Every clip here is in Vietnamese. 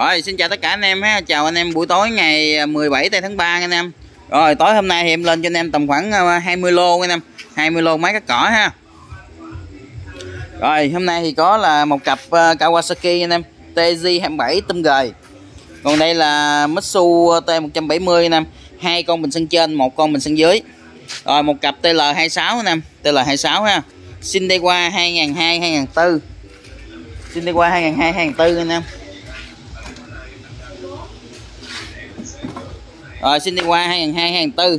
Rồi xin chào tất cả anh em ha, chào anh em buổi tối ngày à, 17 tây tháng 3 anh em. Rồi tối hôm nay thì em lên cho anh em tầm khoảng à, 20 lô anh em, 20 lô máy cắt cỏ ha. Rồi hôm nay thì có là một cặp à, Kawasaki anh em, TZ27 tôm gời. Còn đây là Mitsu T170 anh em, hai con bình sân trên, một con bình sân dưới. Rồi một cặp TL26 anh em, TL26 ha. Xin đi qua 2002 2004. Xin đi qua 2002 2004 anh em. Rồi xin đi qua 2002 2004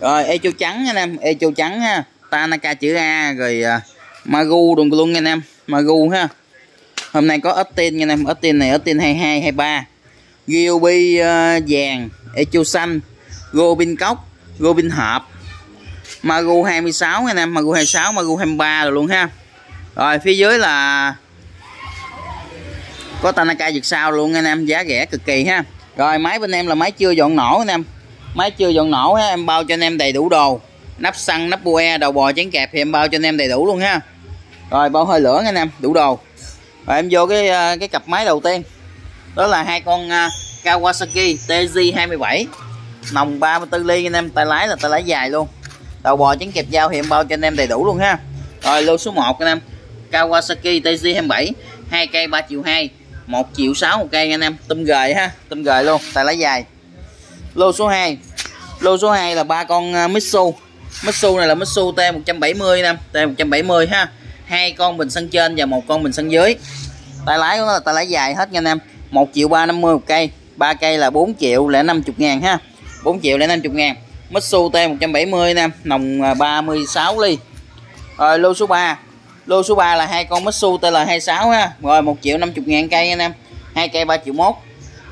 rồi echo trắng anh em echo trắng ha. Tanaka chữ A rồi uh, Magu đùng luôn anh em Magu ha. Hôm nay có Uptin anh em Uptin này Uptin 22 23 GOB uh, vàng. Echo xanh. Robin cốc Robin hộp Magu 26 anh em Magu 26 Magu 23 rồi luôn ha. Rồi phía dưới là có Tanaka giật sao luôn anh em giá rẻ cực kỳ ha rồi, máy bên em là máy chưa dọn nổ anh em. Máy chưa dọn nổ ha, em bao cho anh em đầy đủ đồ. Nắp xăng, nắp bue đầu bò chén kẹp thì em bao cho anh em đầy đủ luôn ha. Rồi, bao hơi lửa anh em, đủ đồ. Rồi, em vô cái ờ, cái cặp máy đầu tiên. Đó là hai con ờ, Kawasaki TZ27 nòng 34 ly anh em, tay lái là tay lái dài luôn. Đầu bò chén kẹp dao thì em bao cho anh em đầy đủ luôn ha. Rồi, lô số 1 anh em, Kawasaki TZ27 hai cây 3 triệu 2 1 triệu 6 một cây anh em, tôm gời ha, tôm gời luôn tại lá dài. Lô số 2 lô số 2 là ba con à, Mitsu. Mitsu này là Mitsu T170 em T170 ha. Hai con bình sân trên và một con bình sân dưới. Tay lái của nó là tay lái dài hết nha anh em. 1 triệu 350 một cây 3 cây là 4 triệu lẻ 50 ngàn ha. 4 triệu lẻ 50 ngàn. Mitsu T170 em nồng 36 à, ly. Rồi, lô số 3 lô số 3 là hai con Mitsu TL26 ha. Rồi 1 triệu 50 ngàn cây anh em. Hai cây 3 triệu mốt.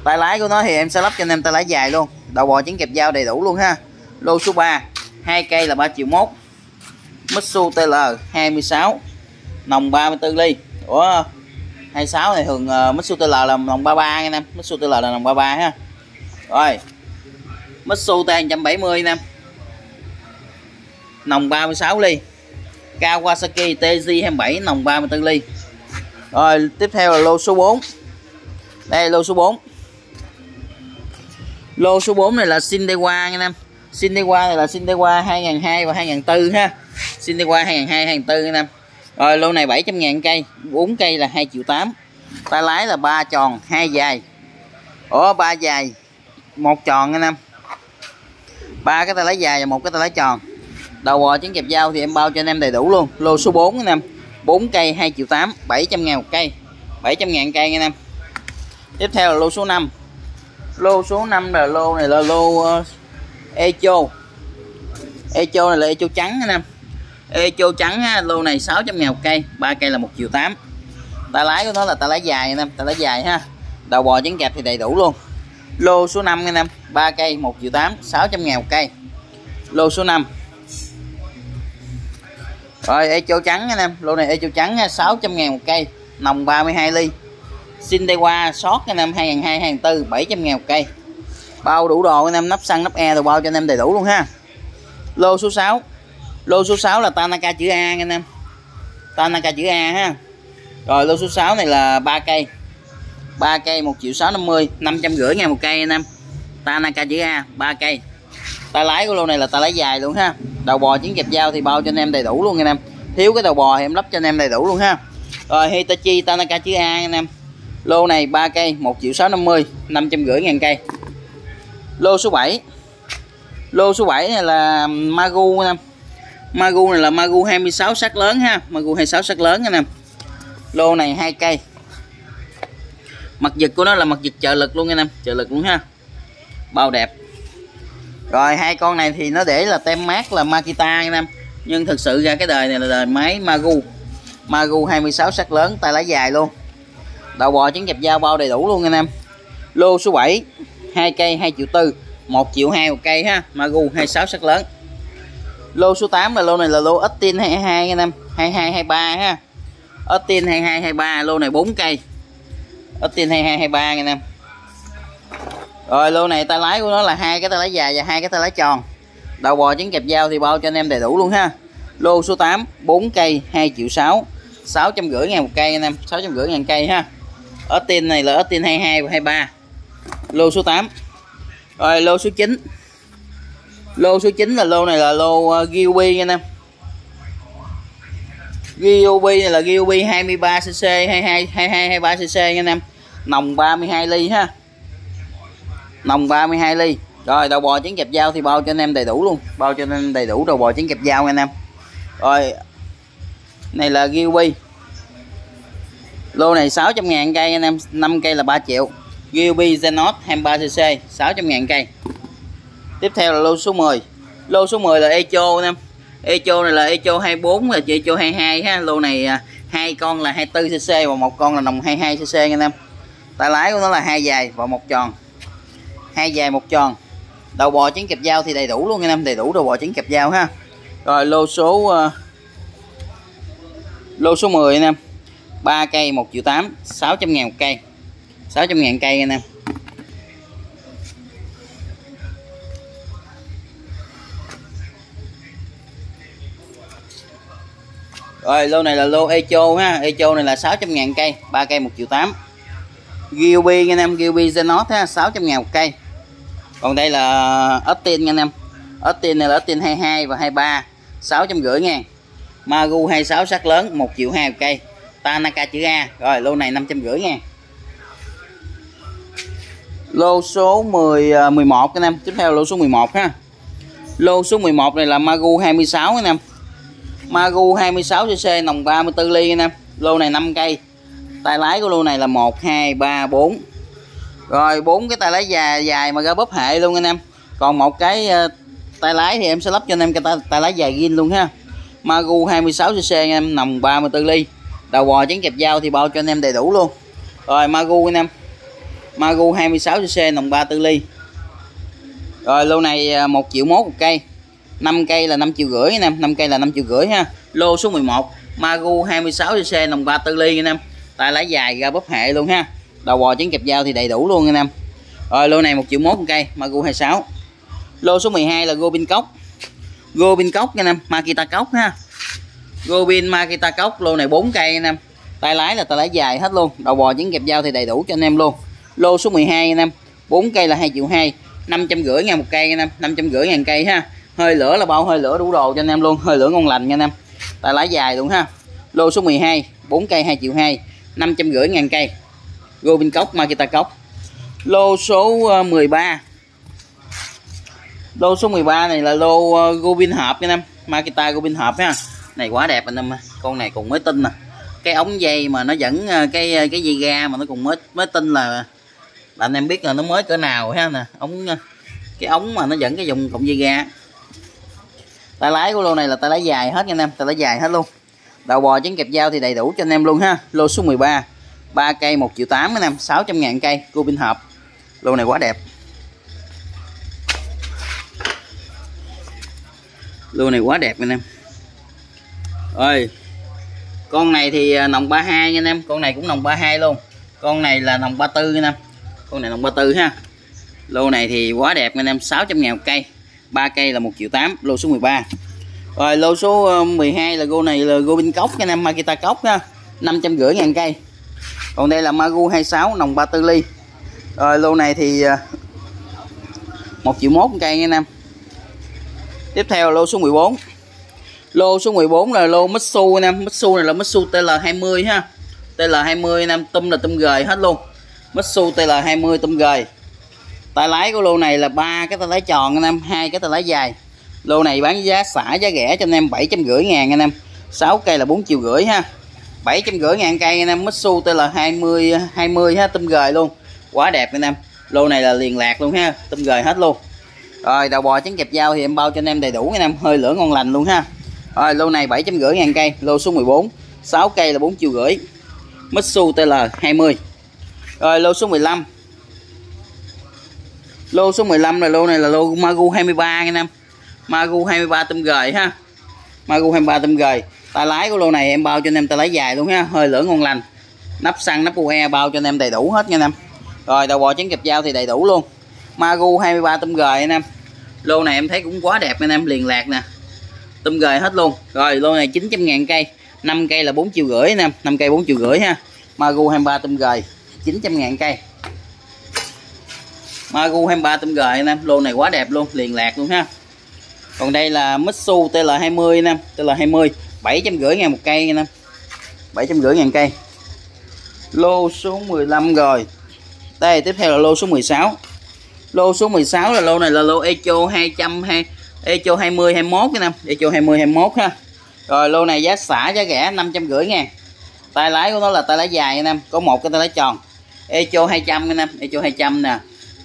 Tay lái của nó thì em sẽ lắp cho anh em tay lái dài luôn. Đầu bò chén kẹp dao đầy đủ luôn ha. Lô số 3 hai cây là 3 triệu mốt. Mitsu TL26 nòng 34 ly. Ủa 26 này thường uh, Mitsu TL là nòng 33 anh em. Mitsu TL là nòng 33 ha. Rồi Mitsu T170 anh em nòng 36 ly. Kawasaki TZ27 nòng 34 ly. Rồi, tiếp theo là lô số 4 đây, lô số 4 lô số 4 này là Sindewa anh em Sindewa này là Sindewa 2002 và 2004 ha. Sindewa 2002 2004 anh em rồi, lô này 700 ngàn cây 4 cây là 2 triệu 8 tay lái là ba tròn, hai dài. Ủa, ba dài, một tròn anh em ba cái tay lái dài và một cái tay lái tròn đầu bò trứng kẹp dao thì em bao cho anh em đầy đủ luôn. Lô số 4 anh em. 4 cây 2 triệu 8 700 ngàn một cây. 700 ngàn cây anh em. Tiếp theo là lô số 5 lô số 5 là lô này là lô uh, Echo. Echo này là Echo trắng anh em. Echo trắng ha, lô này 600 ngàn một cây 3 cây là 1 triệu 8 tay lái của nó là tay lái dài anh em tay lái dài ha. Đầu bò trứng kẹp thì đầy đủ luôn. Lô số 5 anh em 3 cây 1 triệu 8 600 ngàn một cây. Lô số 5 rồi echo trắng anh em. Lô này echo trắng 600 ngàn một cây. Nồng 32 ly. Xin đây qua sót anh em 2002 2004 700 ngàn một cây. Bao đủ đồ anh em, nắp xăng, nắp e đồ bao cho anh em đầy đủ luôn ha. Lô số 6 lô số 6 là Tanaka chữ A anh em. Tanaka chữ A ha. Rồi, lô số 6 này là 3 cây. 3 cây 1 triệu 650 550 ngàn một cây anh em. Tanaka chữ A 3 cây. Tay lái của lô này là tay lái dài luôn ha đầu bò chiến kẹp dao thì bao cho anh em đầy đủ luôn anh em. Thiếu cái đầu bò thì em lắp cho anh em đầy đủ luôn ha. Rồi, Hitachi Tanaka chữ A anh em. Lô này 3 cây 1 triệu 650 550 ngàn cây. Lô số 7 lô số 7 này là Magu anh em. Magu này là Magu 26 sắc lớn ha. Magu 26 sắc lớn anh em. Lô này hai cây. Mặt giật của nó là mặt giật trợ lực luôn anh em. Trợ lực luôn ha. Bao đẹp rồi, hai con này thì nó để là tem mát là Makita anh em. Nhưng thực sự ra cái đời này là đời máy Magu. Magu 26 sắc lớn, tay lái dài luôn. Đầu bò trứng kẹp dao bao đầy đủ luôn anh em. Lô số 7 hai cây 2 triệu tư 1 triệu 2 một cây ha, Magu 26 sắc lớn. Lô số 8 là lô này là lô Austin 22 anh em 22 23 ha. Austin 22 23 lô này 4 cây. Austin 22 23 anh em rồi lô này tay lái của nó là hai cái tay lái dài và hai cái tay lái tròn. Đầu bò trứng kẹp dao thì bao cho anh em đầy đủ luôn ha. Lô số 8 4 cây 2 triệu 6 650 ngàn một cây anh em 650 ngàn cây ha. Ở tin này là ở tin 22 và 23 lô số 8 rồi lô số 9 lô số 9 là lô này là lô ờ, uh, Gilby anh em. Gilby này là Gilby 23cc 22 22 23cc anh em. Nòng 32 ly ha nồng 32 ly. Rồi, đầu bò trứng kẹp dao thì bao cho anh em đầy đủ luôn. Bao cho anh em đầy đủ đầu bò trứng kẹp dao anh em. Rồi, này là Gilby lô này 600 ngàn cây anh em 5 cây là 3 triệu. Gilby Zenos 23cc 600 ngàn cây. Tiếp theo là lô số 10 lô số 10 là Echo anh em. Echo này là Echo 24 là Echo 22 ha. Lô này à, hai con là 24cc và một con là nồng 22cc anh em. Tay lái của nó là hai dài và một tròn hai dài một tròn. Đầu bò trứng kẹp dao thì đầy đủ luôn anh em đầy đủ đầu bò trứng kẹp dao ha. Rồi lô số uh, lô số 10 anh em. 3 cây 1 triệu 8 600 ngàn một cây. 600 ngàn cây anh em. Rồi lô này là lô Echo ha. Echo này là 600 ngàn cây 3 cây 1 triệu 8 Gilby anh em Gilby Zenos ha 600 ngàn một cây còn đây là ớt tiên nha anh em. Ớt Austin này là ớt Austin 22 và 23 650 ngàn. Magu 26 sắc lớn 1 triệu 2 một cây. Tanaka chữ A. Rồi, lô này 550 ngàn. Lô số 10 11 à, anh em. Tiếp theo lô số 11 ha. Lô số 11 này là Magu 26 anh em. Magu 26cc nòng 34 ly anh em. Lô này 5 cây. Tay lái của lô này là 1 2 3 4 rồi bốn cái tay lái dài dài mà ra bóp hệ luôn anh em. Còn một cái uh, tay lái thì em sẽ lắp cho anh em cái tay, tay lái dài gin luôn ha. Magu 26cc anh em nòng 34 ly. Đầu bò chén kẹp dao thì bao cho anh em đầy đủ luôn. Rồi Magu anh em. Magu 26cc nòng 34 ly. Rồi lô này ờ, 1 triệu mốt một cây. 5 cây là 5 triệu rưỡi anh em 5 cây là 5 triệu rưỡi ha. Lô số 11 Magu 26cc nòng 34 ly anh em. Tay lái dài ra bóp hệ luôn ha đầu bò trứng kẹp dao thì đầy đủ luôn anh em. Rồi, lô này một triệu mốt một cây, Magu 26 lô số 12 là Gobin cốc. Gobin cốc anh em, Makita cốc ha. Gobin Makita cốc, lô này 4 cây anh em. Tay lái là tay lái dài hết luôn đầu bò trứng kẹp dao thì đầy đủ cho anh em luôn. Lô số 12 anh em 4 cây là 2 triệu 2 550 ngàn một cây anh em 550 ngàn cây ha. Hơi lửa là bao, hơi lửa đủ đồ cho anh em luôn, hơi lửa ngon lành nha anh em. Tay lái dài luôn ha. Lô số 12 4 cây 2 triệu 2 550 ngàn cây. Robin cốc, Makita cốc. Lô số ờ, 13 lô số 13 này là lô ờ, Robin hợp hộp nha em. Makita Robin hộp ha. Này quá đẹp anh em con này còn mới tinh nè. Cái ống dây mà nó dẫn ờ, cái cái dây ga mà nó còn mới mới tinh là là anh em biết là nó mới cỡ nào ha nè. Ống cái ống mà nó dẫn cái dùng cộng dây ga. Tay lái của lô này là tay lái dài hết nha anh em. Tay lái dài hết luôn. Đầu bò trứng kẹp dao thì đầy đủ cho anh em luôn ha. Lô số 13 3 cây 1 triệu 8 anh em 600 ngàn cây, cua pin hộp. Lô này quá đẹp. Lô này quá đẹp anh em ơi, con này thì à, nồng 32 nha anh em. Con này cũng nồng 32 luôn. Con này là nồng 34 anh em. Con này nồng 34 ha. Lô này thì quá đẹp anh em 600 ngàn cây. 3 cây là 1 triệu 8 lô số 13 rồi, lô số ờ, 12 là gô này là gô pin cốc anh em, Makita cốc ha. 550 ngàn cây còn đây là Magu 26 nồng 34 ly. Rồi lô này thì à, một triệu mốt cây nha anh em. Tiếp theo là lô số 14 lô số 14 là lô Mitsu anh em. Mitsu này là Mitsu TL20 ha. TL20 anh em tum là tum gời hết luôn. Mitsu TL20 tum gời. Tay lái của lô này là ba cái tay lái tròn anh em hai cái tay lái dài. Lô này bán giá xả giá rẻ cho anh em 750 ngàn anh em. 6 cây là 4 triệu rưỡi ha bảy trăm rưỡi ngàn cây anh em. Mitsu TL 20 20 ha tôm gời luôn. Quá đẹp anh em. Lô này là liền lạc luôn ha. Tôm gời hết luôn. Rồi, đầu bò trứng kẹp dao thì em bao cho anh em đầy đủ anh em. Hơi lửa ngon lành luôn ha. Rồi, lô này bảy trăm rưỡi ngàn cây. Lô số 14 6 cây là 4 triệu rưỡi. Mitsu TL 20 rồi, lô số 15 lô số 15 là lô này là lô Magu 23 anh em. Magu 23 tôm gời ha. Magu 23 tôm gời tay lái của lô này em bao cho anh em, tay lái dài luôn ha. Hơi lửa ngon lành. Nắp xăng, nắp UE bao cho anh em đầy đủ hết nha anh em. Rồi, đầu bò trứng kẹp dao thì đầy đủ luôn. Magu 23 tôm gời anh em. Lô này em thấy cũng quá đẹp anh em, liền lạc nè. Tôm gời hết luôn. Rồi, lô này 900 ngàn cây. 5 cây là 4 triệu rưỡi anh em. 5 cây 4 triệu rưỡi ha. Magu 23 tôm gời 900 ngàn cây. Magu 23 tôm gời anh em. Lô này quá đẹp luôn, liền lạc luôn ha. Còn đây là Mitsu TL20 anh em TL20 750 ngàn một cây anh em 750 ngàn cây. Lô số 15 rồi. Đây, tiếp theo là lô số 16 lô số 16 là lô này là lô Echo 200 hay Echo 20 21 anh em Echo 20 21 ha. Rồi, lô này giá xả giá rẻ 550 ngàn. Tay lái của nó là tay lái dài anh em có một cái tay lái tròn. Echo 200 anh em Echo 200 nè.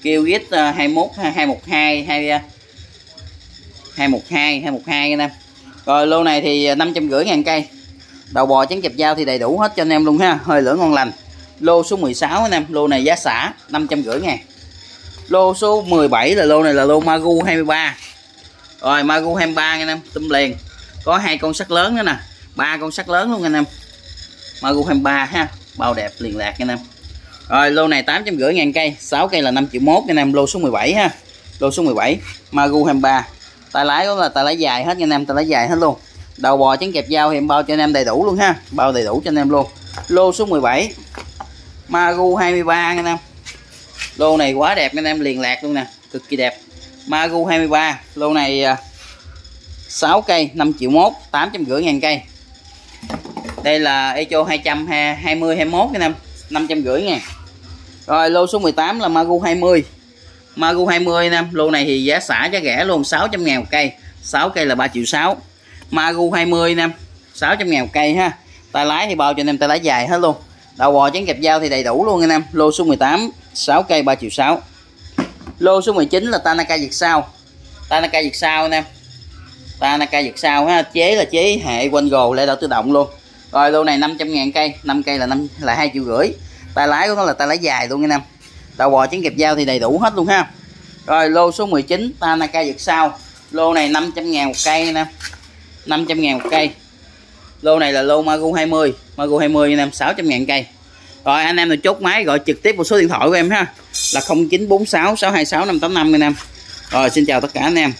Kêu git 21 212 2 212 212 anh em rồi, lô này thì à, 550 ngàn cây. Đầu bò trắng chập dao thì đầy đủ hết cho anh em luôn ha. Hơi lửa ngon lành. Lô số 16 anh em. Lô này giá xả 550 ngàn. Lô số 17 là lô này là lô Magu 23 rồi, Magu 23 anh em. Tôm liền. Có hai con sắt lớn nữa nè. Ba con sắt lớn luôn anh em. Magu 23 ha. Bao đẹp, liền lạc anh em. Rồi, lô này 850 ngàn cây. 6 cây là 5 triệu mốt anh em. Lô số 17 ha. Lô số 17 Magu 23 tay lái cũng là tay lái dài hết anh em, tay lái dài hết luôn. Đầu bò trắng kẹp dao thì em bao cho anh em đầy đủ luôn ha. Bao đầy đủ cho anh em luôn. Lô số 17 Magu 23 anh em. Lô này quá đẹp anh em, liền lạc luôn nè. Cực kỳ đẹp. Magu 23 lô này à, 6 cây 5 triệu mốt 850 ngàn cây. Đây là Echo 200 20 21 anh em. 550 ngàn. Rồi, lô số 18 là Magu 20 Magu 20 anh em lô này thì giá xả giá rẻ luôn 600 ngàn một cây. 6 cây là 3 triệu 6 Magu 20 anh em 600 ngàn một cây ha. Tay lái thì bao cho anh em, tay lái dài hết luôn. Đầu bò chén kẹp dao thì đầy đủ luôn anh em. Lô số 18 6 cây 3 triệu 6 lô số 19 là Tanaka Việt sao. Tanaka Việt sao anh em. Tanaka Việt sao ha. Chế là chế hệ quanh gồ lại đảo tự động luôn. Rồi lô này 500 ngàn cây 5 cây là 5 là 2 triệu rưỡi. Tay lái của nó là tay lái dài luôn anh em đầu bò trứng kẹp dao thì đầy đủ hết luôn ha. Rồi, lô số 19 Tanaka Việt sao lô này 500 ngàn một cây nè 500 ngàn một cây. Lô này là lô Magu 20 Magu 20 anh em 600 ngàn cây. Rồi, anh em nào chốt máy gọi trực tiếp vào số điện thoại của em ha. Là 0946 626 585 anh em. Rồi, xin chào tất cả anh em.